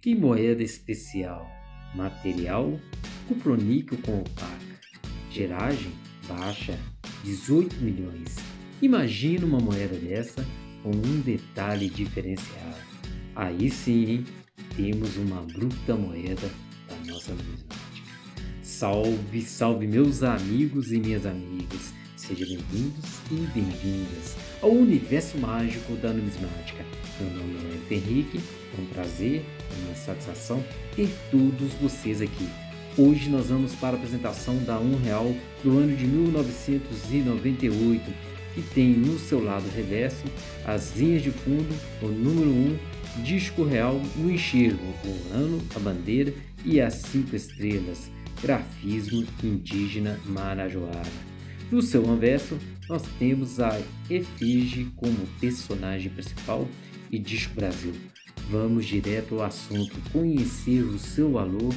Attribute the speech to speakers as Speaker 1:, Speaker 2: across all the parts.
Speaker 1: Que moeda especial! Material cuproníquel com opaca. Geragem baixa 18 milhões. Imagina uma moeda dessa com um detalhe diferenciado. Aí sim, temos uma bruta moeda da nossa numismática. Salve, salve meus amigos e minhas amigas. Sejam bem-vindos e bem-vindas ao universo mágico da numismática. Meu nome é Henrique, é um prazer, é uma satisfação ter todos vocês aqui. Hoje nós vamos para a apresentação da um real do ano de 1998, que tem no seu lado reverso as linhas de fundo, o número 1, disco real, o enxergo, o ano, a bandeira e as cinco estrelas, grafismo indígena marajoara. No seu anverso, nós temos a efígie como personagem principal e disco Brasil. Vamos direto ao assunto, conhecer o seu valor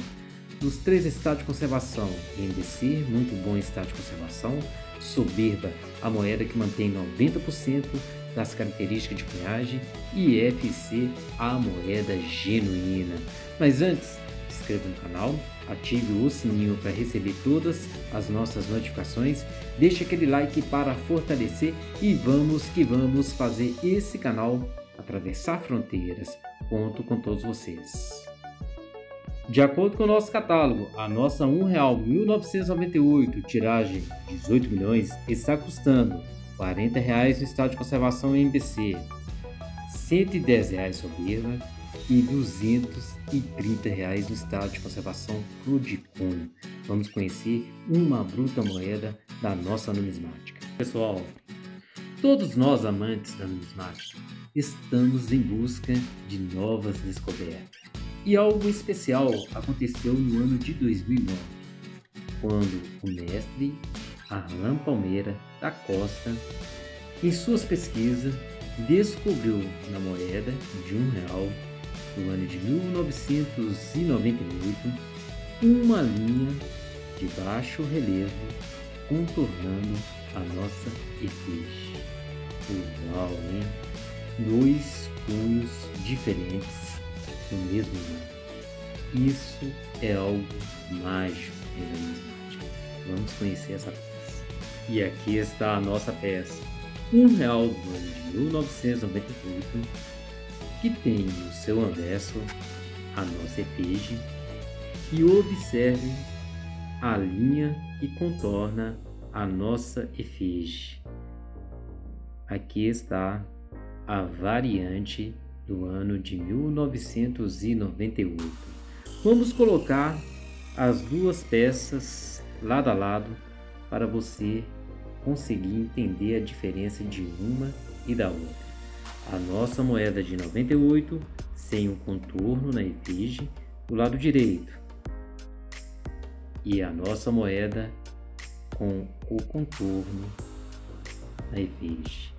Speaker 1: dos três estados de conservação. NDC, muito bom estado de conservação. Soberba, a moeda que mantém 90% das características de cunhagem. E FC, a moeda genuína. Mas antes, inscreva no canal, ative o sininho para receber todas as nossas notificações, deixe aquele like para fortalecer e vamos que vamos fazer esse canal atravessar fronteiras. Conto com todos vocês. De acordo com o nosso catálogo, a nossa R$ 1,1998, tiragem 18 milhões, está custando 40 reais no estado de conservação MBC, 110 reais soberba e 230 reais no estado de conservação Fludicum. Vamos conhecer uma bruta moeda da nossa numismática. Pessoal, todos nós amantes da numismática estamos em busca de novas descobertas. E algo especial aconteceu no ano de 2009, quando o mestre Arlan Palmeira da Costa, em suas pesquisas, descobriu na moeda de um real no ano de 1998 uma linha de baixo relevo contornando a nossa efígie. Uau, hein? Dois cunhos diferentes no mesmo ano. Isso é algo mágico em numismática. Vamos conhecer essa peça. E aqui está a nossa peça. Um real do ano de 1998, que tem no seu anverso a nossa efígie e observe a linha que contorna a nossa efígie. Aqui está a variante do ano de 1998. Vamos colocar as duas peças lado a lado para você conseguir entender a diferença de uma e da outra. A nossa moeda de 98 sem o contorno na efígie do lado direito e a nossa moeda com o contorno na efígie.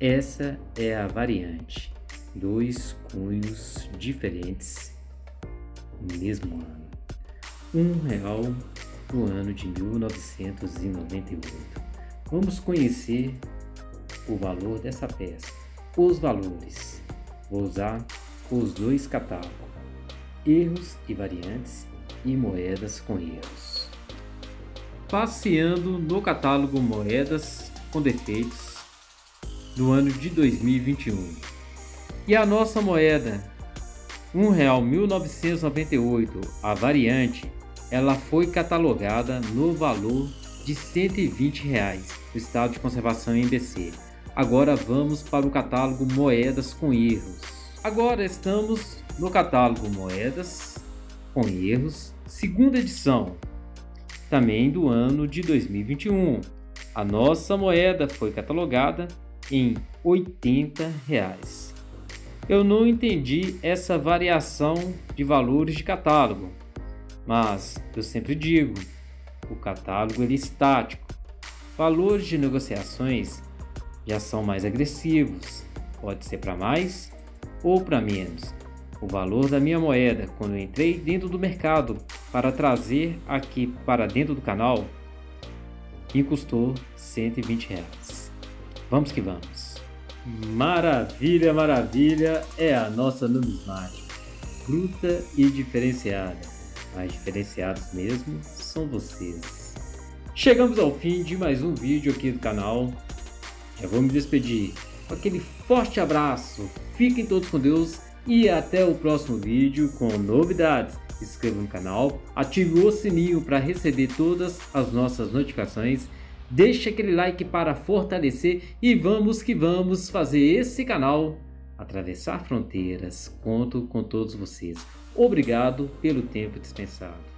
Speaker 1: Essa é a variante dois cunhos diferentes no mesmo ano. Um real no ano de 1998. Vamos conhecer o valor dessa peça. Os valores. Vou usar os dois catálogos: erros e variantes e moedas com erros. Passeando no catálogo Moedas com Defeitos do ano de 2021. E a nossa moeda, R$ 1,1998, a variante, ela foi catalogada no valor de 120 reais, no estado de conservação em BC. Agora vamos para o catálogo Moedas com Erros. Agora estamos no catálogo Moedas com Erros, segunda edição, também do ano de 2021. A nossa moeda foi catalogada em 80 reais eu não entendi essa variação de valores de catálogo, mas eu sempre digo, o catálogo ele é estático. Valores de negociações já são mais agressivos, pode ser para mais ou para menos. O valor da minha moeda quando entrei dentro do mercado para trazer aqui para dentro do canal me custou 120 reais. Vamos que vamos! Maravilha, maravilha, é a nossa numismática. bruta e diferenciada. Mais diferenciados mesmo são vocês. Chegamos ao fim de mais um vídeo aqui do canal. Já vou me despedir. Aquele forte abraço. Fiquem todos com Deus e até o próximo vídeo com novidades. Inscreva no canal, ative o sininho para receber todas as nossas notificações. Deixe aquele like para fortalecer e vamos que vamos fazer esse canal atravessar fronteiras. Conto com todos vocês. Obrigado pelo tempo dispensado.